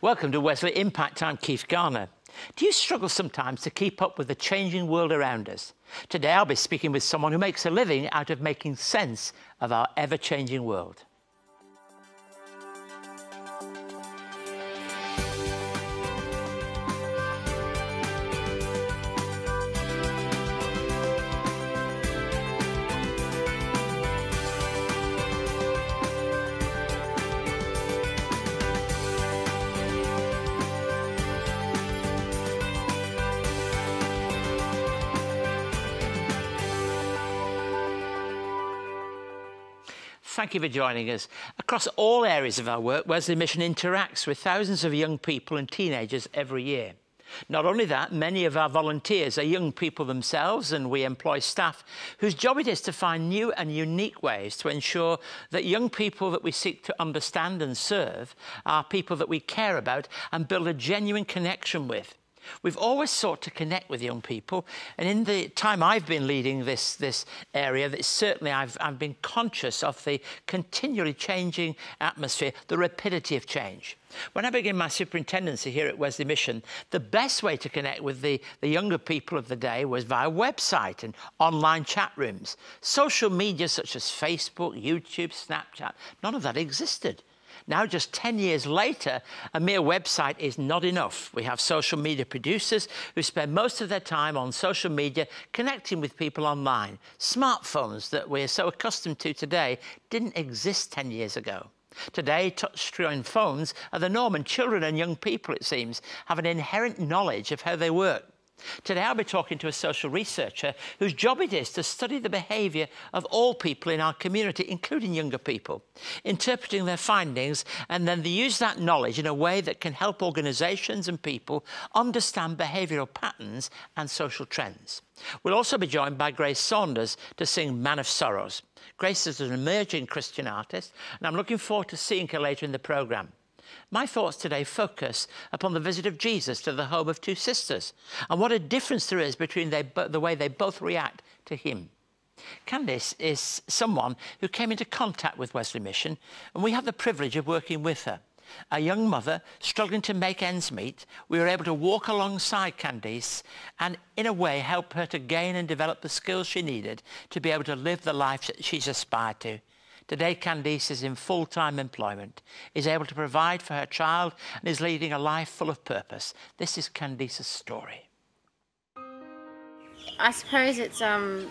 Welcome to Wesley Impact. I'm Keith Garner. Do you struggle sometimes to keep up with the changing world around us? Today I'll be speaking with someone who makes a living out of making sense of our ever changing world. Thank you for joining us. Across all areas of our work, Wesley Mission interacts with thousands of young people and teenagers every year. Not only that, many of our volunteers are young people themselves, and we employ staff whose job it is to find new and unique ways to ensure that young people that we seek to understand and serve are people that we care about and build a genuine connection with. We've always sought to connect with young people, and in the time I've been leading this, this area, that certainly I've, I've been conscious of the continually changing atmosphere, the rapidity of change. When I began my superintendency here at Wesley Mission, the best way to connect with the, the younger people of the day was via website and online chat rooms. Social media such as Facebook, YouTube, Snapchat, none of that existed. Now, just 10 years later, a mere website is not enough. We have social media producers who spend most of their time on social media connecting with people online. Smartphones that we're so accustomed to today didn't exist 10 years ago. Today, touchscreen phones are the norm, and children and young people, it seems, have an inherent knowledge of how they work. Today I'll be talking to a social researcher whose job it is to study the behaviour of all people in our community, including younger people, interpreting their findings, and then they use that knowledge in a way that can help organisations and people understand behavioural patterns and social trends. We'll also be joined by Grace Saunders to sing Man of Sorrows. Grace is an emerging Christian artist, and I'm looking forward to seeing her later in the programme. My thoughts today focus upon the visit of Jesus to the home of two sisters and what a difference there is between they, the way they both react to him. Candice is someone who came into contact with Wesley Mission, and we have the privilege of working with her. A young mother struggling to make ends meet, we were able to walk alongside Candice and, in a way, help her to gain and develop the skills she needed to be able to live the life that she's aspired to. Today, Candice is in full-time employment, is able to provide for her child, and is leading a life full of purpose. This is Candice's story. I suppose it's um,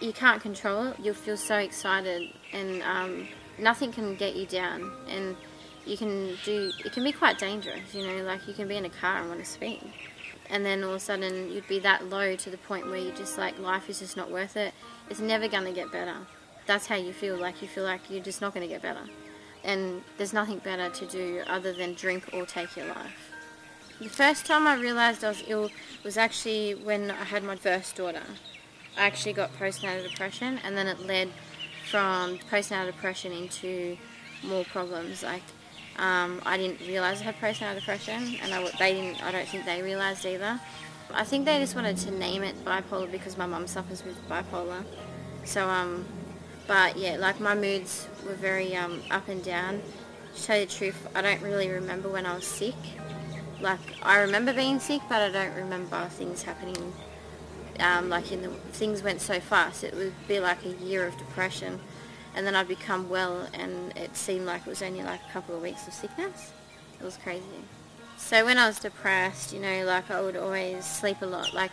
you can't control it. You'll feel so excited, and um, nothing can get you down. And you can do. It can be quite dangerous, you know. Like you can be in a car and want to speed, and then all of a sudden you'd be that low to the point where you just like life is just not worth it. It's never going to get better that's how you feel. Like you feel like you're just not going to get better. And there's nothing better to do other than drink or take your life. The first time I realised I was ill was actually when I had my first daughter. I actually got postnatal depression, and then it led from postnatal depression into more problems. Like um, I didn't realise I had postnatal depression, and I, they didn't. I don't think they realised either. I think they just wanted to name it bipolar because my mum suffers with bipolar. So um, but yeah, like my moods were very um, up and down. To tell you the truth, I don't really remember when I was sick. Like I remember being sick, but I don't remember things happening. Um, like in the things went so fast, it would be like a year of depression, and then I'd become well, and it seemed like it was only like a couple of weeks of sickness. It was crazy. So when I was depressed, you know, like I would always sleep a lot, like,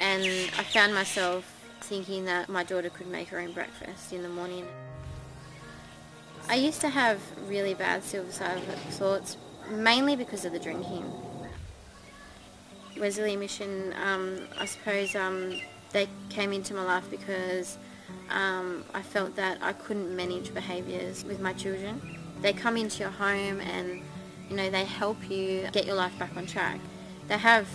and I found myself thinking that my daughter could make her own breakfast in the morning. I used to have really bad suicidal thoughts, mainly because of the drinking. Wesley Mission, um, I suppose um, they came into my life because um, I felt that I couldn't manage behaviours with my children. They come into your home and you know they help you get your life back on track. They have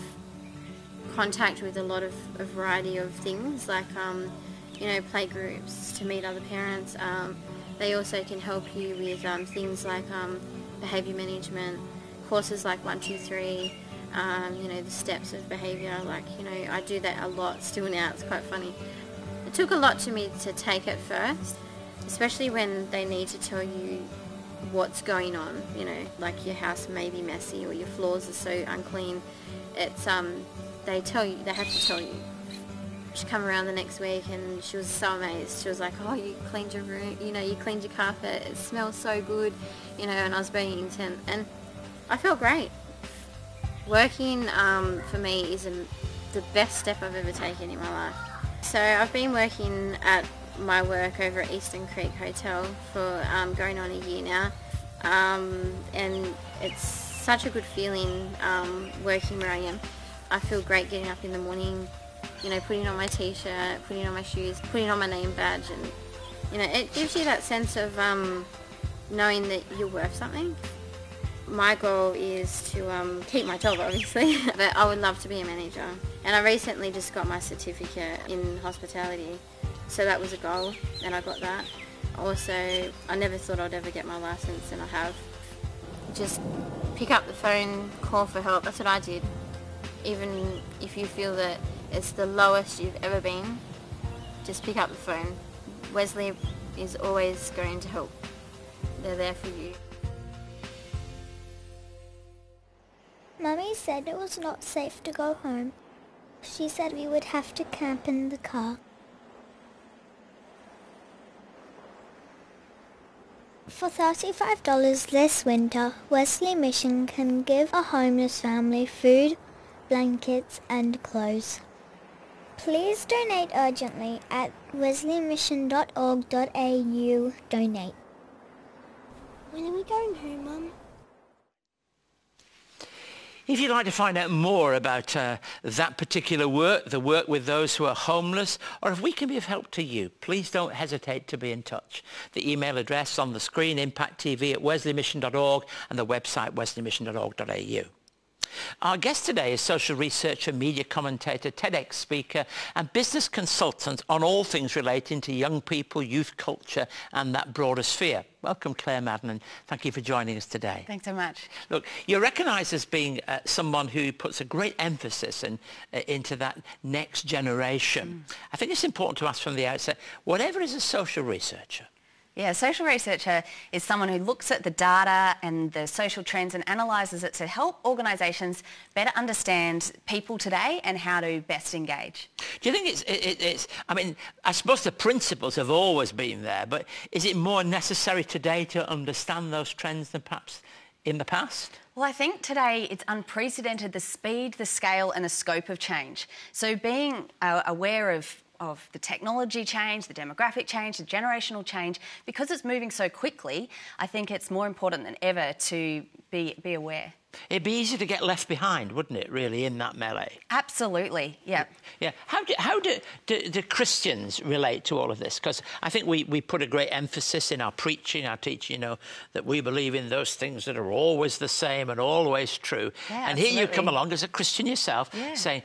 contact with a lot of a variety of things, like um, you know, play groups to meet other parents. Um, they also can help you with um, things like um, behaviour management, courses like one, two, three. Um, you know, the steps of behaviour. Like you know, I do that a lot still now. It's quite funny. It took a lot to me to take it first, especially when they need to tell you what's going on. You know, like your house may be messy or your floors are so unclean. It's um, they tell you, they have to tell you. She come around the next week and she was so amazed. She was like, "Oh, you cleaned your room. You know, you cleaned your carpet. It smells so good." You know, and I was being intent, and I felt great. Working um, for me is a, the best step I've ever taken in my life. So I've been working at my work over at Eastern Creek Hotel for um, going on a year now, um, and it's such a good feeling um, working where I am. I feel great getting up in the morning, you know, putting on my t-shirt, putting on my shoes, putting on my name badge, and you know, it gives you that sense of um, knowing that you're worth something my goal is to um, keep my job, obviously, but I would love to be a manager. And I recently just got my certificate in hospitality, so that was a goal, and I got that. Also, I never thought I'd ever get my license, and I have. Just pick up the phone, call for help. That's what I did. Even if you feel that it's the lowest you've ever been, just pick up the phone. Wesley is always going to help. They're there for you. Mummy said it was not safe to go home. She said we would have to camp in the car. For $35 this winter, Wesley Mission can give a homeless family food, blankets and clothes. Please donate urgently at wesleymission.org.au donate. When are we going home, Mum? If you'd like to find out more about uh, that particular work, the work with those who are homeless, or if we can be of help to you, please don't hesitate to be in touch. The email address on the screen, impacttv at wesleymission.org, and the website wesleymission.org.au. Our guest today is social researcher, media commentator, TEDx speaker and business consultant on all things relating to young people, youth culture and that broader sphere. Welcome, Claire Madden, and thank you for joining us today. Thanks so much. Look, you're recognised as being uh, someone who puts a great emphasis in, uh, into that next generation. Mm. I think it's important to ask from the outset, whatever is a social researcher, yeah, a social researcher is someone who looks at the data and the social trends and analyses it to help organisations better understand people today and how to best engage. Do you think it's, it, it's, I mean, I suppose the principles have always been there, but is it more necessary today to understand those trends than perhaps in the past? Well, I think today it's unprecedented the speed, the scale and the scope of change. So being uh, aware of of the technology change, the demographic change, the generational change, because it's moving so quickly, I think it's more important than ever to be, be aware. It'd be easy to get left behind, wouldn't it, really, in that melee? Absolutely, yeah. Yeah. How do, how do, do, do Christians relate to all of this? Because I think we, we put a great emphasis in our preaching, our teaching, you know, that we believe in those things that are always the same and always true. Yeah, and absolutely. here you come along as a Christian yourself yeah. saying,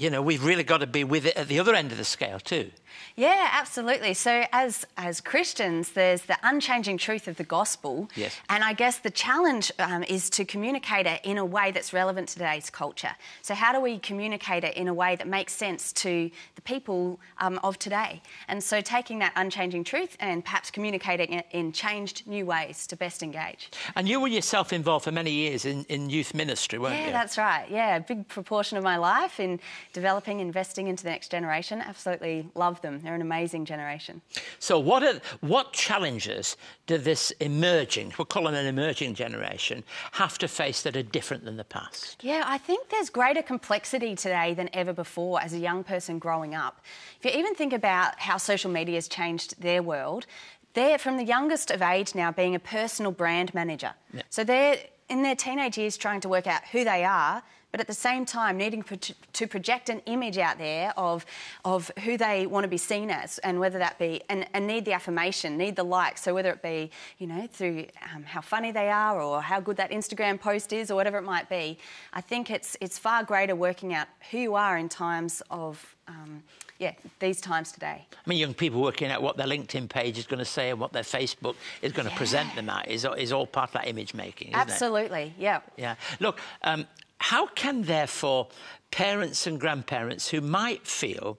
you know, we've really got to be with it at the other end of the scale too. Yeah, absolutely. So as as Christians, there's the unchanging truth of the gospel, yes. and I guess the challenge um, is to communicate it in a way that's relevant to today's culture. So how do we communicate it in a way that makes sense to the people um, of today? And so taking that unchanging truth and perhaps communicating it in changed new ways to best engage. And you were yourself involved for many years in, in youth ministry, weren't yeah, you? Yeah, that's right. Yeah, a big proportion of my life in developing, investing into the next generation. Absolutely love them. They're an amazing generation. So, what are, what challenges do this emerging, we'll call them an emerging generation, have to face that are different than the past? Yeah, I think there's greater complexity today than ever before as a young person growing up. If you even think about how social media has changed their world, they're from the youngest of age now being a personal brand manager. Yeah. So they're in their teenage years trying to work out who they are but at the same time needing to project an image out there of, of who they want to be seen as and whether that be, and, and need the affirmation, need the likes. So whether it be, you know, through um, how funny they are or how good that Instagram post is or whatever it might be, I think it's, it's far greater working out who you are in times of, um, yeah, these times today. I mean, young people working out what their LinkedIn page is going to say and what their Facebook is going to yeah. present them at is, is all part of that image making, Absolutely, it? yeah. Yeah. Look, um, how can, therefore, parents and grandparents who might feel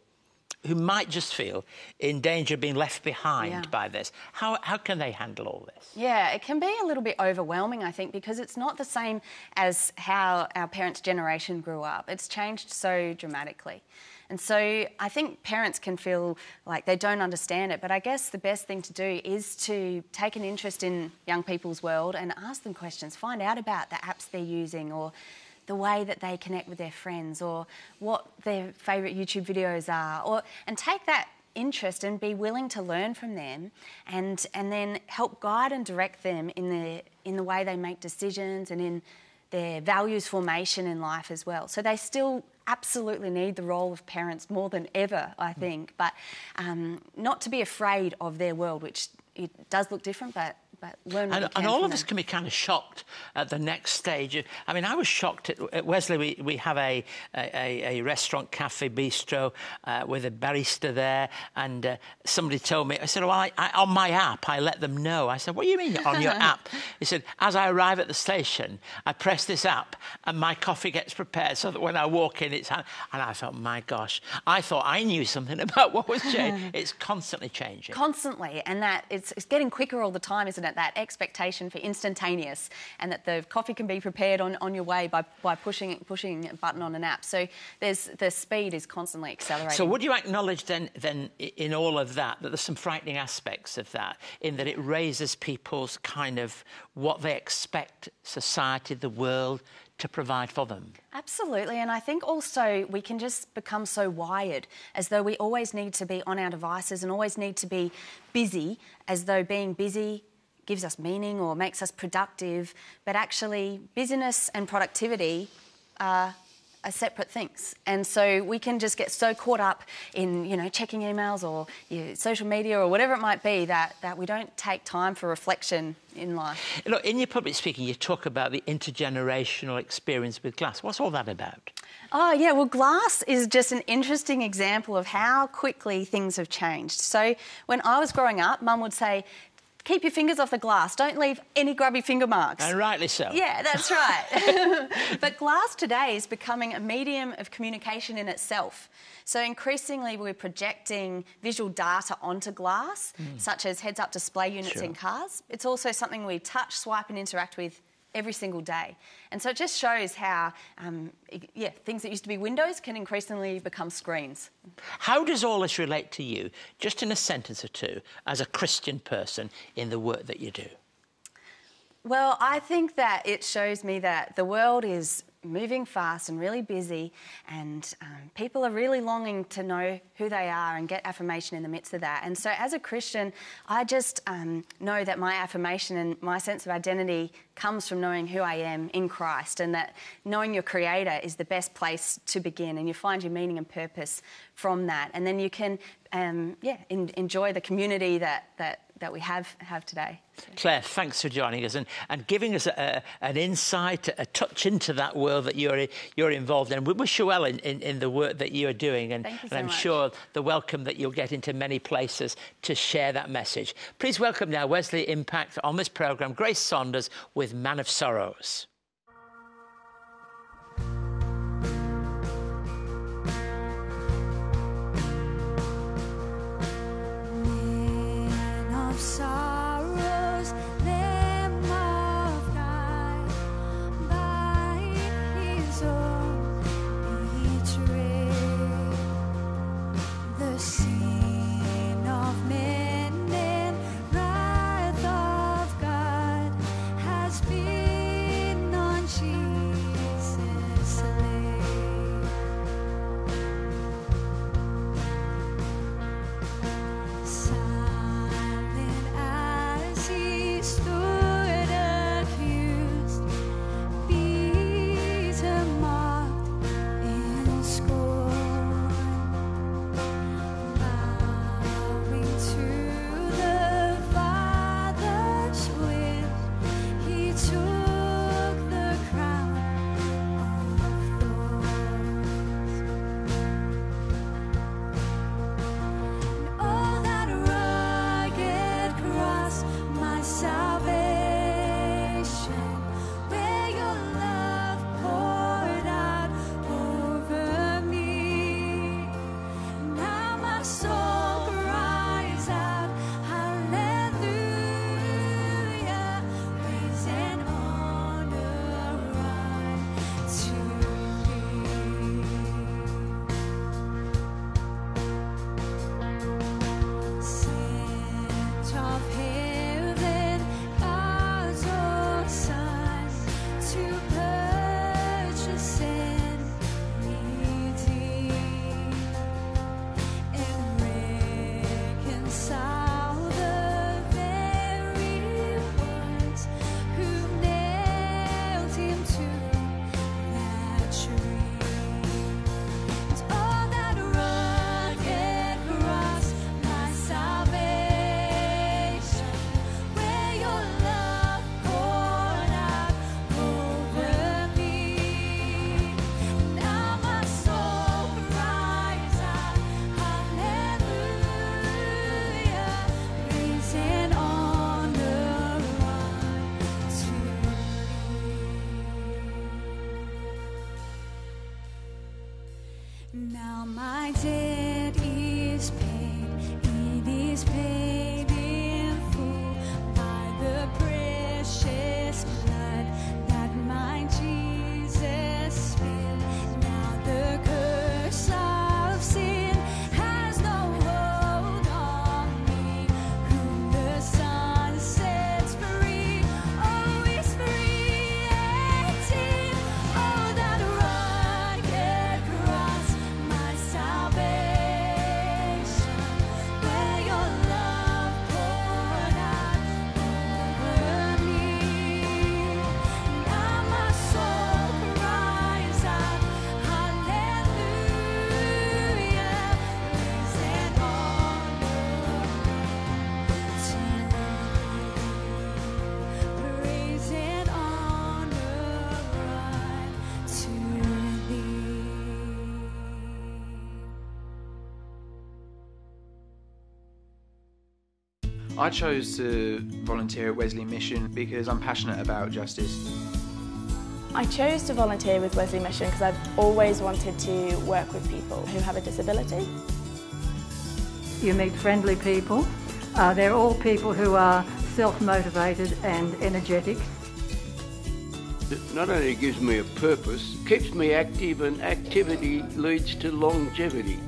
who might just feel in danger of being left behind Yeah. by this. How, how can they handle all this? Yeah, it can be a little bit overwhelming, I think, because it's not the same as how our parents' generation grew up. It's changed so dramatically. And so I think parents can feel like they don't understand it, but I guess the best thing to do is to take an interest in young people's world and ask them questions, find out about the apps they're using or the way that they connect with their friends or what their favourite YouTube videos are, or and take that interest and be willing to learn from them and and then help guide and direct them in the in the way they make decisions and in their values formation in life as well. So they still absolutely need the role of parents more than ever, I think, but um, not to be afraid of their world, which it does look different, but but learn And, and all of us can be kind of shocked at the next stage. I mean, I was shocked at, at Wesley. We, we have a, a, a restaurant, cafe, bistro uh, with a barista there, and uh, somebody told me, I said, Well, I, I, on my app, I let them know. I said, What do you mean on your app? He said, As I arrive at the station, I press this app, and my coffee gets prepared so that when I walk in, it's. hand-" And I thought, My gosh, I thought I knew something about what was changing. it's constantly changing. constantly and that it's, it's getting quicker all the time isn't it that expectation for instantaneous and that the coffee can be prepared on, on your way by, by pushing pushing a button on an app. So there's the speed is constantly accelerating. So would you acknowledge then, then in all of that, that there's some frightening aspects of that, in that it raises people's kind of what they expect society, the world, to provide for them? Absolutely, and I think also we can just become so wired as though we always need to be on our devices and always need to be busy, as though being busy gives us meaning or makes us productive, but actually, busyness and productivity are, are separate things. And so we can just get so caught up in, you know, checking emails or you know, social media or whatever it might be that, that we don't take time for reflection in life. Look, in your public speaking, you talk about the intergenerational experience with glass. What's all that about? Oh, yeah. Well, glass is just an interesting example of how quickly things have changed. So, when I was growing up, mum would say, Keep your fingers off the glass, don't leave any grubby finger marks. And rightly so. Yeah, that's right. but glass today is becoming a medium of communication in itself. So increasingly, we're projecting visual data onto glass, hmm. such as heads up display units Sure. in cars. It's also something we touch, swipe, and interact with every single day. And so it just shows how, um, yeah, things that used to be windows can increasingly become screens. How does all this relate to you, just in a sentence or two, as a Christian person in the work that you do? Well, I think that it shows me that the world is moving fast and really busy, and um, people are really longing to know who they are and get affirmation in the midst of that. And so, as a Christian, I just um, know that my affirmation and my sense of identity comes from knowing who I am in Christ, and that knowing your Creator is the best place to begin, and you find your meaning and purpose from that. And then you can, um, yeah, en- enjoy the community that, that, that we have, have today. Claire, thanks for joining us and, and giving us a, a, an insight, a touch into that world that you're, you're involved in. We wish you well in, in, in the work that you are doing, and, Thank you and so I'm much. sure the welcome that you'll get into many places to share that message. Please welcome now Wesley Impact on this programme, Grace Saunders with Man of Sorrows. Of sorrows, I chose to volunteer at Wesley Mission because I'm passionate about justice. I chose to volunteer with Wesley Mission because I've always wanted to work with people who have a disability. You meet friendly people. Uh, they're all people who are self-motivated and energetic. It not only gives me a purpose, keeps me active, and activity leads to longevity.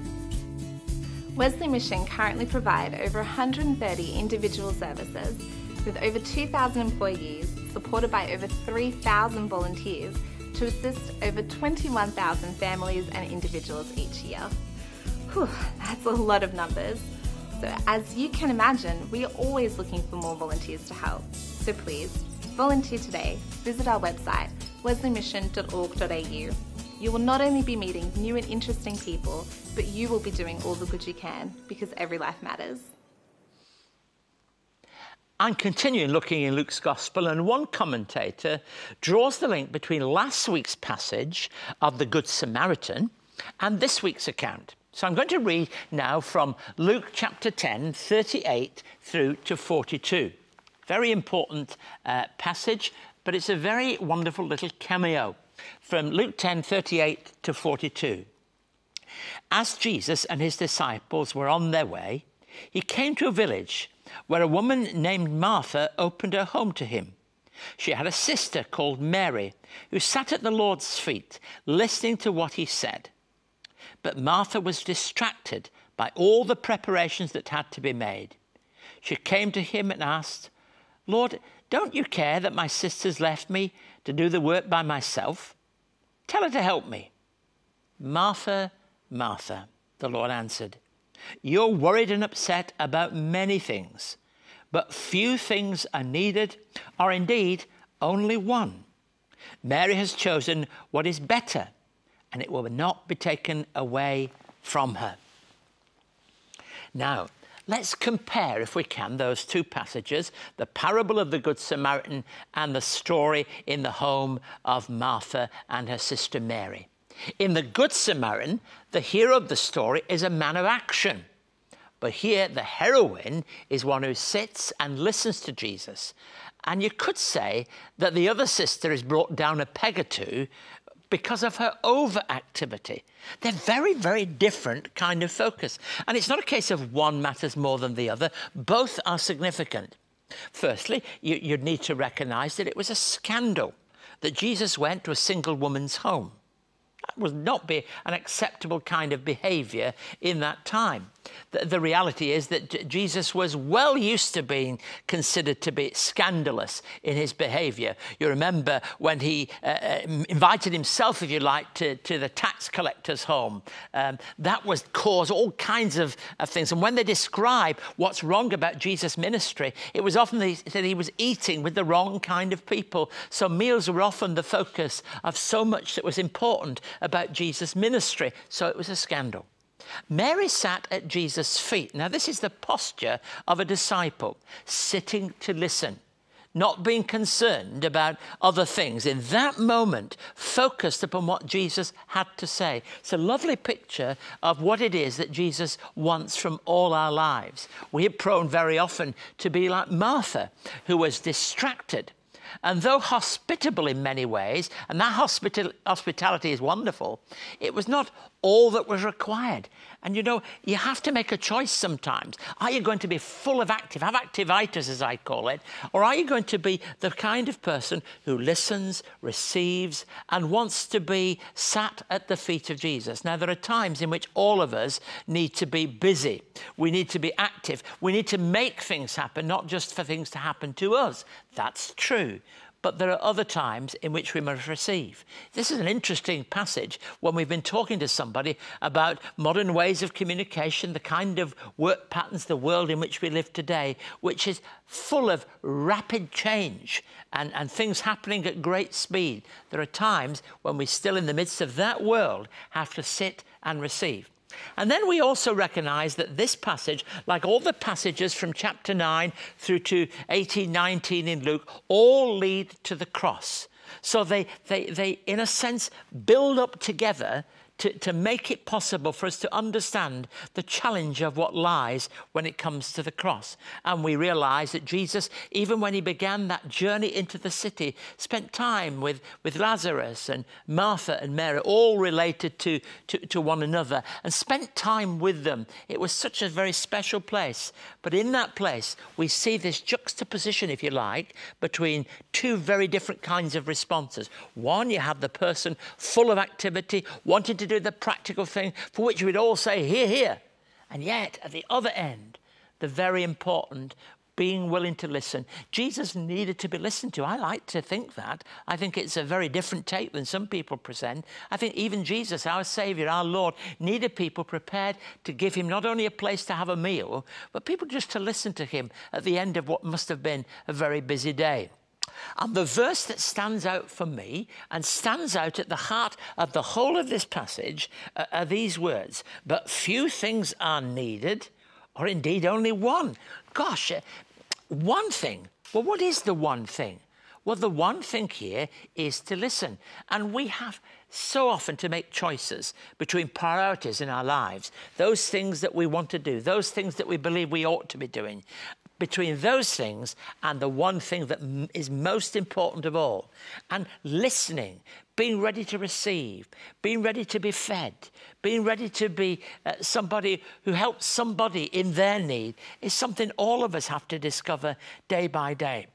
Wesley Mission currently provide over 130 individual services with over 2,000 employees supported by over 3,000 volunteers to assist over 21,000 families and individuals each year. Whew, that's a lot of numbers. So, as you can imagine, we are always looking for more volunteers to help. So, please volunteer today. Visit our website wesleymission.org.au. You will not only be meeting new and interesting people, but you will be doing all the good you can because every life matters. I'm continuing looking in Luke's Gospel, and one commentator draws the link between last week's passage of the Good Samaritan and this week's account. So I'm going to read now from Luke chapter 10, 38 through to 42. Very important uh, passage, but it's a very wonderful little cameo from Luke 10, 38 to 42. As Jesus and his disciples were on their way, he came to a village where a woman named Martha opened her home to him. She had a sister called Mary who sat at the Lord's feet listening to what he said. But Martha was distracted by all the preparations that had to be made. She came to him and asked, Lord, don't you care that my sister's left me to do the work by myself? Tell her to help me. Martha, Martha, the Lord answered, you're worried and upset about many things, but few things are needed, or indeed only one. Mary has chosen what is better, and it will not be taken away from her. Now, let's compare, if we can, those two passages the parable of the Good Samaritan and the story in the home of Martha and her sister Mary. In the Good Samaritan, the hero of the story is a man of action. But here, the heroine is one who sits and listens to Jesus. And you could say that the other sister is brought down a peg or two because of her overactivity. They're very, very different kind of focus. And it's not a case of one matters more than the other, both are significant. Firstly, you, you'd need to recognize that it was a scandal that Jesus went to a single woman's home. That would not be an acceptable kind of behavior in that time. The, the, reality is that J- Jesus was well used to being considered to be scandalous in his behavior. You remember when he uh, invited himself, if you like, to, to the tax collector's home. Um, that was cause all kinds of, of, things. And when they describe what's wrong about Jesus' ministry, it was often that he was eating with the wrong kind of people. So meals were often the focus of so much that was important about Jesus' ministry. So it was a scandal. Mary sat at Jesus' feet. Now, this is the posture of a disciple, sitting to listen, not being concerned about other things. In that moment, focused upon what Jesus had to say. It's a lovely picture of what it is that Jesus wants from all our lives. We are prone very often to be like Martha, who was distracted. And though hospitable in many ways, and that hospital- hospitality is wonderful, it was not all that was required. And you know, you have to make a choice sometimes. Are you going to be full of active, have activitis as I call it, or are you going to be the kind of person who listens, receives, and wants to be sat at the feet of Jesus? Now, there are times in which all of us need to be busy. We need to be active. We need to make things happen, not just for things to happen to us. That's true but there are other times in which we must receive. This is an interesting passage when we've been talking to somebody about modern ways of communication, the kind of work patterns, the world in which we live today, which is full of rapid change and, and things happening at great speed. There are times when we still, in the midst of that world, have to sit and receive. And then we also recognize that this passage, like all the passages from chapter 9 through to 18, 19 in Luke, all lead to the cross. So they, they, they in a sense, build up together to, to make it possible for us to understand the challenge of what lies when it comes to the cross. And we realize that Jesus, even when he began that journey into the city, spent time with, with Lazarus and Martha and Mary, all related to, to, to one another, and spent time with them. It was such a very special place. But in that place, we see this juxtaposition, if you like, between two very different kinds of responses. One, you have the person full of activity, wanting to do the practical thing for which we'd all say, here, here. And yet, at the other end, the very important being willing to listen. Jesus needed to be listened to. I like to think that. I think it's a very different take than some people present. I think even Jesus, our Savior, our Lord, needed people prepared to give him not only a place to have a meal, but people just to listen to him at the end of what must have been a very busy day. And the verse that stands out for me and stands out at the heart of the whole of this passage are these words But few things are needed, or indeed only one. Gosh, uh, one thing. Well, what is the one thing? Well, the one thing here is to listen. And we have so often to make choices between priorities in our lives, those things that we want to do, those things that we believe we ought to be doing, between those things and the one thing that m- is most important of all. And listening, being ready to receive, being ready to be fed, being ready to be uh, somebody who helps somebody in their need is something all of us have to discover day by day.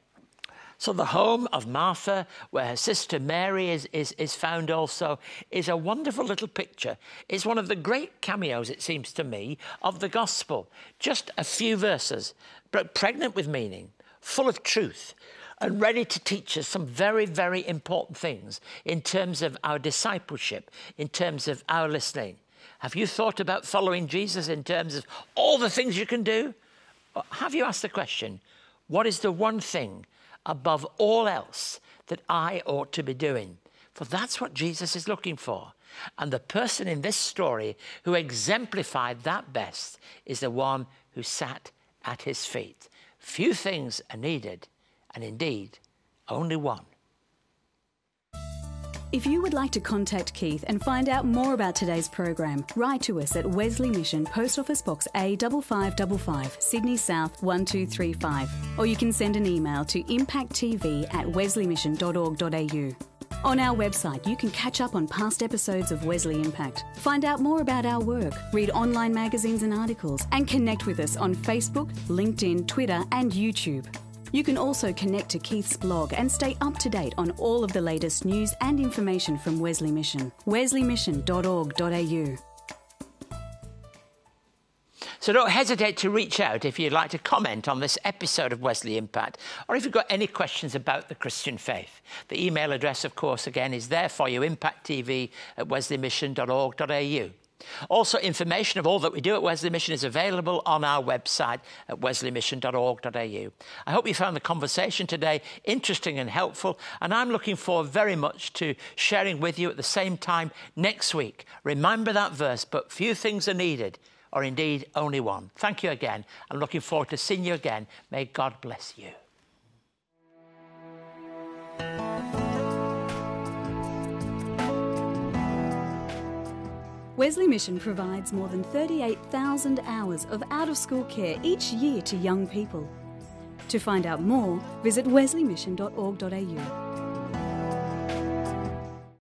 So, the home of Martha, where her sister Mary is, is, is found also, is a wonderful little picture. It's one of the great cameos, it seems to me, of the gospel. Just a few verses, but pregnant with meaning, full of truth, and ready to teach us some very, very important things in terms of our discipleship, in terms of our listening. Have you thought about following Jesus in terms of all the things you can do? Or Have you asked the question, what is the one thing above all else that I ought to be doing? For that's what Jesus is looking for. And the person in this story who exemplified that best is the one who sat at his feet. Few things are needed, and indeed, only one. If you would like to contact Keith and find out more about today's program, write to us at Wesley Mission Post Office Box A5555, Sydney South 1235, or you can send an email to impacttv at wesleymission.org.au. On our website, you can catch up on past episodes of Wesley Impact, find out more about our work, read online magazines and articles, and connect with us on Facebook, LinkedIn, Twitter, and YouTube. You can also connect to Keith's blog and stay up to date on all of the latest news and information from Wesley Mission. wesleymission.org.au. So don't hesitate to reach out if you'd like to comment on this episode of Wesley Impact or if you've got any questions about the Christian faith. The email address, of course, again, is there for you impacttv at wesleymission.org.au. Also, information of all that we do at Wesley Mission is available on our website at wesleymission.org.au. I hope you found the conversation today interesting and helpful, and I'm looking forward very much to sharing with you at the same time next week. Remember that verse, but few things are needed, or indeed only one. Thank you again. I'm looking forward to seeing you again. May God bless you. Wesley Mission provides more than 38,000 hours of out of school care each year to young people. To find out more, visit wesleymission.org.au.